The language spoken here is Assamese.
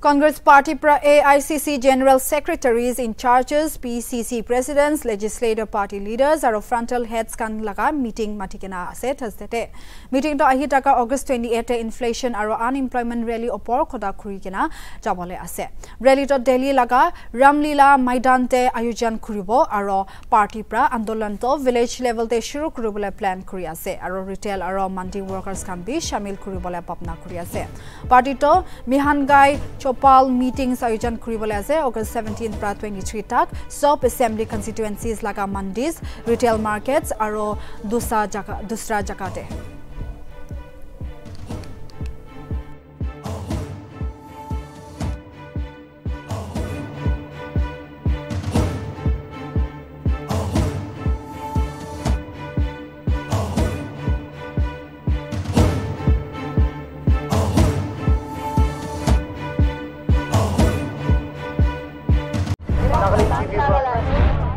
Congress Party pra AICC General Secretaries in charges, PCC presidents, legislative party leaders aro frontal heads kan laga meeting matikena ase Thursday. Meeting to ahi taka August 28 inflation aro unemployment rally opor khoda khuri kena jabole ase. Rally to Delhi laga Ramlila Maidan te ayojan khuribo aro party pra andolan to village level te shuru kuribole plan khuri ase aro retail aro mandi workers kan bi shamil kuribole papna khuri ase. Party to Mihangai চপাল মিটিংছ আয়োজন কৰিবলৈ আছে অগষ্ট ছেভেণ্টিন পৰা টুৱেণ্টি থ্ৰী তাক চব এছেম্বলি কনষ্টিটুৱেঞ্চিজ লগা মাণ্ডিজ ৰিটেইল মাৰ্কেটছ আৰু দুচৰা জাগা দুচৰা জাগাতে